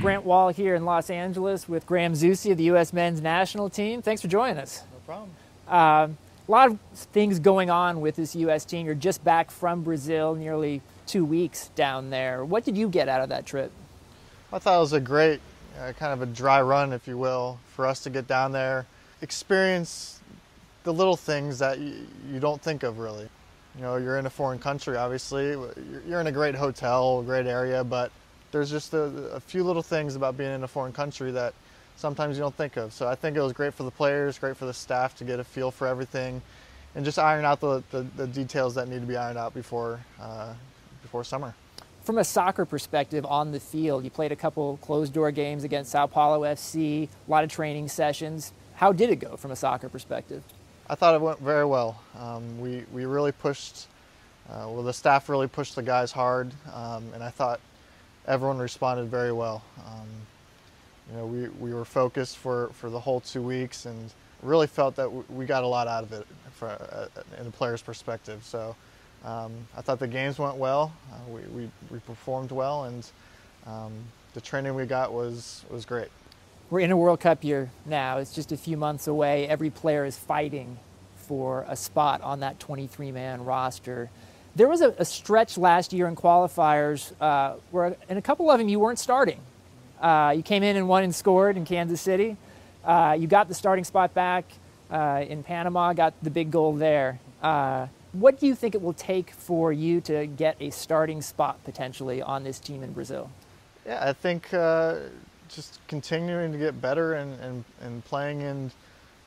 Grant Wahl here in Los Angeles with Graham Zusi of the U.S. men's national team. Thanks for joining us. No problem. Uh, a lot of things going on with this U.S. team. You're just back from Brazil, nearly two weeks down there. What did you get out of that trip? I thought it was a great, uh, kind of a dry run, if you will, for us to get down there, experience the little things that you, you don't think of really. You know, you're in a foreign country, obviously. You're in a great hotel, great area, but there's just a, a, few little things about being in a foreign country that sometimes you don't think of. So I think it was great for the players, great for the staff to get a feel for everything, and just iron out the, the, the details that need to be ironed out before uh, before summer. From a soccer perspective on the field, you played a couple closed door games against Sao Paulo FC, a lot of training sessions. How did it go from a soccer perspective? I thought it went very well. Um, we, we really pushed, uh, well, the staff really pushed the guys hard, um, and I thought everyone responded very well. Um, you know, we, we were focused for, for the whole two weeks and really felt that we got a lot out of it for, uh, in a player's perspective. So um, I thought the games went well. Uh, we, we, we, performed well, and um, the training we got was, was great. We're in a World Cup year now. It's just a few months away. Every player is fighting for a spot on that 23 man roster. There was a, a stretch last year in qualifiers uh, where, in a couple of them, you weren't starting. Uh, you came in and won and scored in Kansas City. Uh, you got the starting spot back uh, in Panama, got the big goal there. Uh, what do you think it will take for you to get a starting spot potentially on this team in Brazil? Yeah, I think uh, just continuing to get better and, and, and playing in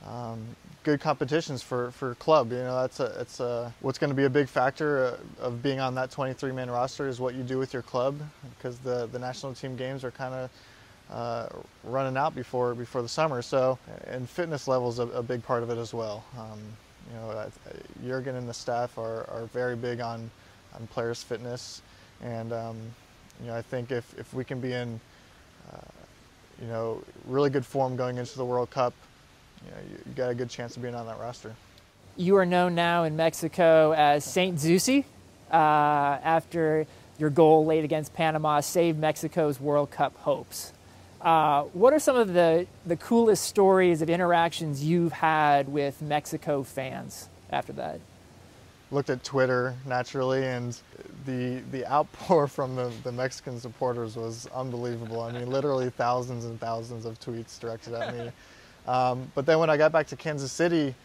um, good competitions for, for club. You know, that's a, it's a, what's going to be a big factor uh, of being on that 23-man roster is what you do with your club because the, the national team games are kind of uh, running out before before the summer. So, and fitness level is a, a big part of it as well. Um, you know, Jurgen and the staff are, are very big on, on players' fitness, and um, you know, I think if, if we can be in, uh, you know, really good form going into the World Cup, you, know, you got a good chance of being on that roster. You are known now in Mexico as Saint Zusi uh, after your goal late against Panama saved Mexico's World Cup hopes. Uh, what are some of the, the coolest stories of interactions you've had with Mexico fans after that? Looked at Twitter naturally, and the the outpour from the, the Mexican supporters was unbelievable. I mean, literally thousands and thousands of tweets directed at me. Um, but then when I got back to Kansas City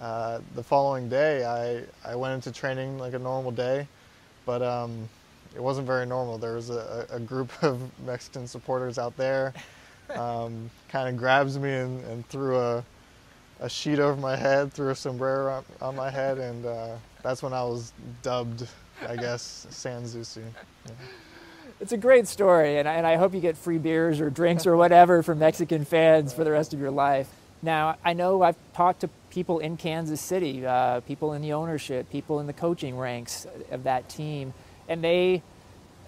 uh, the following day, I, I went into training like a normal day, but um, it wasn't very normal. There was a, a group of Mexican supporters out there, um, kind of grabs me and, and, threw a, a sheet over my head, threw a sombrero on, on my head, and uh, that's when I was dubbed, I guess, San Zusi. Yeah. It's a great story, and I, and I hope you get free beers or drinks or whatever from Mexican fans for the rest of your life. Now, I know I've talked to people in Kansas City, uh, people in the ownership, people in the coaching ranks of that team, and they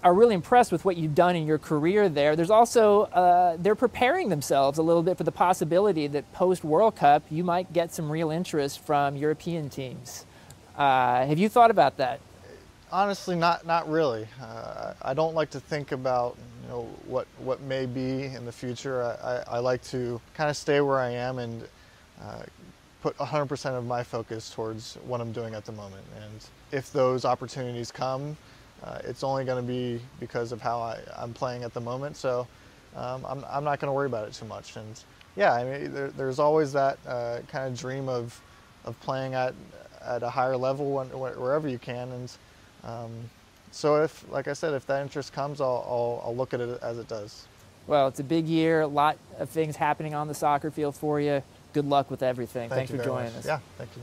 are really impressed with what you've done in your career there. There's also, uh, they're preparing themselves a little bit for the possibility that post World Cup, you might get some real interest from European teams. Uh, have you thought about that? Honestly, not not really. Uh, I don't like to think about you know what what may be in the future. I, I, I like to kind of stay where I am and uh, put 100% of my focus towards what I'm doing at the moment. And if those opportunities come, uh, it's only going to be because of how I, am playing at the moment. So um, I'm, I'm not going to worry about it too much. And yeah, I mean, there, there's always that uh, kind of dream of, of playing at, at a higher level when, wherever you can. And um, so if, like I said, if that interest comes, I'll, I'll, I'll look at it as it does. Well, it's a big year, a lot of things happening on the soccer field for you. Good luck with everything. Thank Thanks for joining much. us. Yeah, thank you.